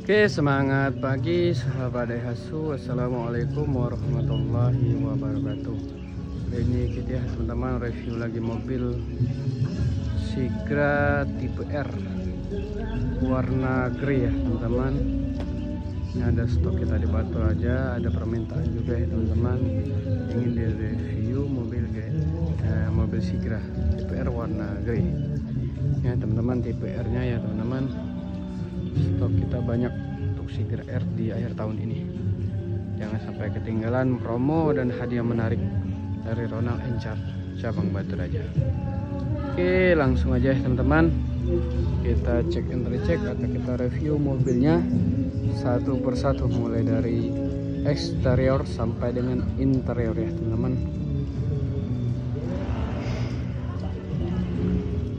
Oke semangat pagi sahabat Daihatsu Assalamualaikum warahmatullahi wabarakatuh. Hari ini kita ya teman-teman review lagi mobil Sigra tipe R. Warna grey ya teman-teman. Ini ada stok kita di Batu aja Ada permintaan juga ya teman-teman. Ingin di review mobil eh, mobil Sigra tipe R warna grey. Ya teman-teman tipe R nya ya teman-teman stok kita banyak untuk Sigra R di akhir tahun ini. Jangan sampai ketinggalan promo dan hadiah menarik dari Ronald Encar cabang Batu Raja. Oke langsung aja teman-teman. Kita cek and recheck atau kita review mobilnya satu persatu mulai dari eksterior sampai dengan interior ya teman-teman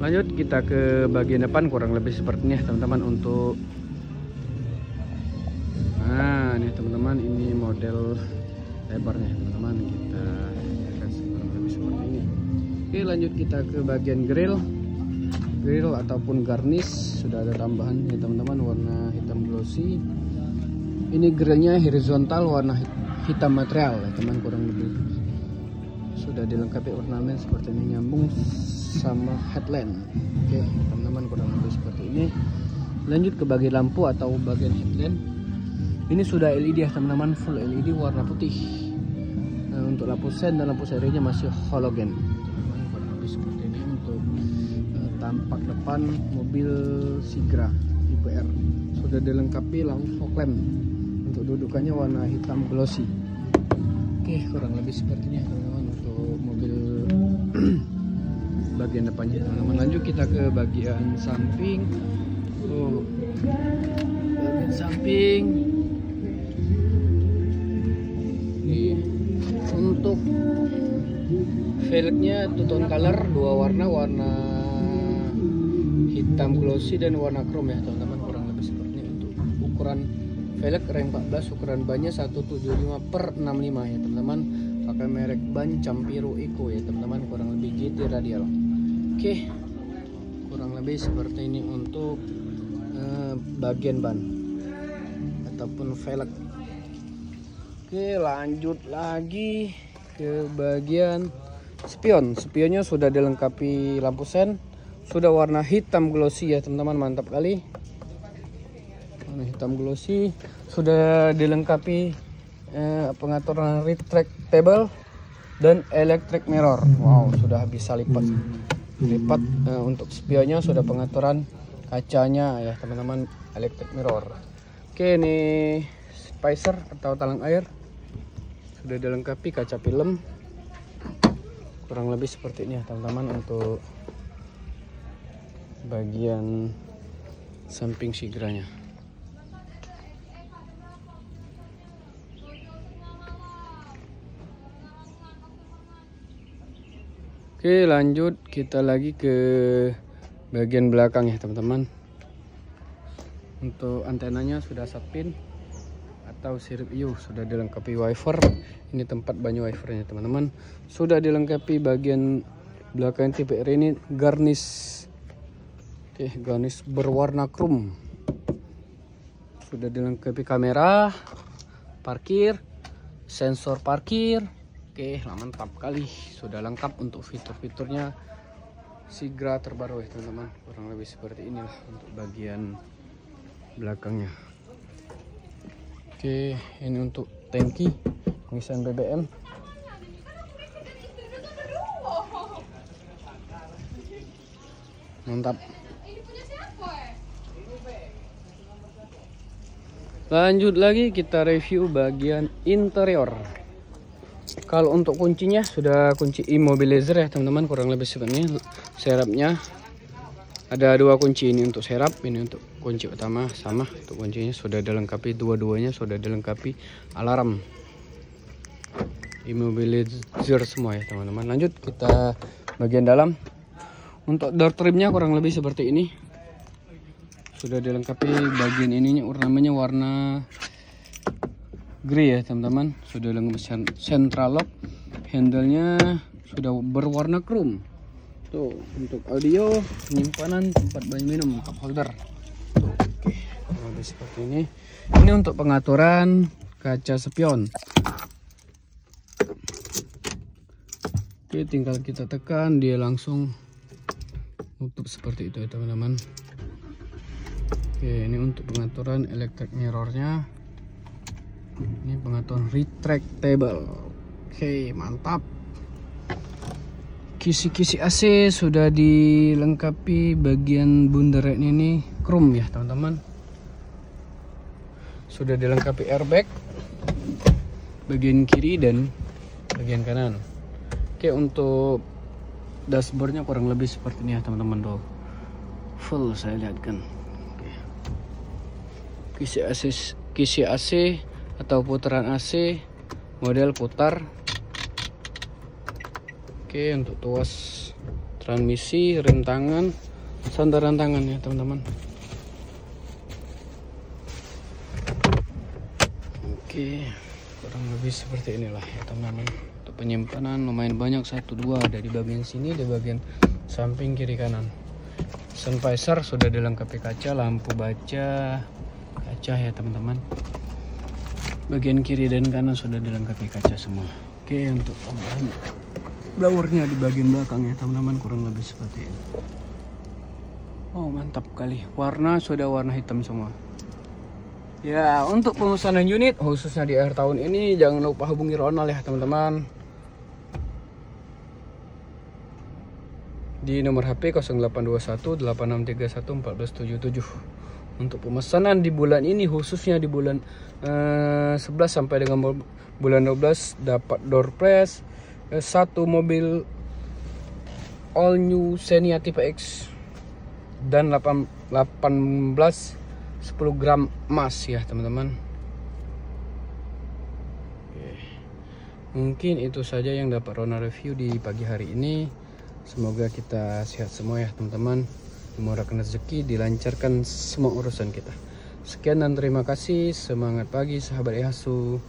lanjut kita ke bagian depan kurang lebih seperti ini teman-teman untuk nah ini teman-teman ini model lebarnya teman-teman kita kurang lebih seperti ini. Oke lanjut kita ke bagian grill. Grill ataupun garnish sudah ada tambahan ya teman-teman warna hitam glossy. Ini grillnya horizontal warna hitam material ya teman kurang lebih sudah dilengkapi ornamen seperti ini nyambung sama headlamp oke teman-teman kurang lebih seperti ini. Lanjut ke bagian lampu atau bagian headlamp ini sudah LED ya teman-teman. Full LED warna putih. Nah, untuk lampu sen dan lampu serinya masih halogen teman kurang lebih seperti ini untuk uh, tampak depan mobil Sigra tipe R. Sudah dilengkapi lampu fog lamp. Untuk dudukannya warna hitam glossy oke kurang lebih seperti ini teman-teman untuk mobil bagian depannya teman-teman. Lanjut kita ke bagian samping. Oh, bagian samping. Nih. untuk velgnya two tone color dua warna warna hitam glossy dan warna chrome ya teman-teman. Kurang lebih seperti ini untuk ukuran velg ring 14 ukuran bannya 175 per 65 ya teman-teman. Pakai merek ban Campiro Eco ya teman-teman. Kurang lebih GT radial oke. Kurang lebih seperti ini untuk uh, bagian ban ataupun velg oke lanjut lagi ke bagian spion. Spionnya sudah dilengkapi lampu sen sudah warna hitam glossy ya teman-teman. Mantap kali warna hitam glossy. Sudah dilengkapi eh, pengaturan retractable dan electric mirror. Wow sudah bisa lipat. Lipat uh, untuk spionnya sudah pengaturan kacanya ya teman-teman electric mirror. Oke ini spicer atau talang air. Sudah dilengkapi kaca film. Kurang lebih seperti ini ya teman-teman untuk bagian samping sigranya Oke lanjut. Kita lagi ke bagian belakang ya teman-teman. Untuk antenanya sudah sapin atau sirip iu sudah dilengkapi wiper Ini tempat banyu wipernya teman-teman. Sudah dilengkapi bagian belakang tipe R ini garnish. Oke garnish berwarna chrome Sudah dilengkapi kamera Parkir Sensor parkir Oke, mantap kali. Sudah lengkap untuk fitur-fiturnya Sigra terbaru ya teman-teman. Kurang lebih seperti inilah untuk bagian belakangnya. Oke, ini untuk tangki pengisian BBM. Mantap. Lanjut lagi kita review bagian interior kalau untuk kuncinya sudah kunci immobilizer ya teman-teman kurang lebih ini serapnya ada dua kunci. Ini untuk serap ini untuk kunci utama. Sama untuk kuncinya sudah dilengkapi dua-duanya sudah dilengkapi alarm. Immobilizer semua ya teman-teman. Lanjut kita bagian dalam. Untuk door trimnya kurang lebih seperti ini. Sudah dilengkapi bagian ininya ornamennya warna grey ya teman-teman. Sudah dengan central lock handle-nya sudah berwarna chrome tuh untuk audio penyimpanan tempat bahan minum cup holder. Tuh oke. Lebih seperti ini. Ini untuk pengaturan kaca spion. Oke tinggal kita tekan dia langsung nutup seperti itu ya teman-teman. Oke ini untuk pengaturan electric mirrornya ini pengaturan retractable. Oke mantap. Kisi-kisi AC sudah dilengkapi bagian bundaran ini chrome ya teman-teman. Sudah dilengkapi airbag bagian kiri dan bagian kanan. Oke untuk dashboardnya kurang lebih seperti ini ya teman-teman full saya lihatkan. Kisi AC kisi AC atau putaran AC model putar. Oke untuk tuas transmisi rem tangan sandaran tangan ya teman-teman. Oke kurang lebih seperti inilah ya teman-teman. Penyimpanan lumayan banyak satu dua dari bagian sini di bagian samping kiri kanan. Sun visor sudah dilengkapi kaca lampu baca kaca ya teman-teman bagian kiri dan kanan sudah dilengkapi kaca semua. Oke untuk tambahan. Blowernya di bagian belakang ya teman-teman kurang lebih seperti ini. Oh mantap kali. Warna sudah warna hitam semua. Ya, untuk pemesanan unit khususnya di akhir tahun ini jangan lupa hubungi Ronald ya teman-teman. di nomor HP 0821 8631 1477 untuk pemesanan di bulan ini khususnya di bulan uh, eh, 11 sampai dengan bulan 12 dapat door press uh, satu mobil all new Xenia tipe X dan 8, 18 10 gram emas ya teman-teman. Mungkin itu saja yang dapat Rona review di pagi hari ini. Semoga kita sehat semua ya teman-teman Dimurahkan rezeki, dilancarkan semua urusan kita. Sekian dan terima kasih Semangat pagi sahabat Ehasu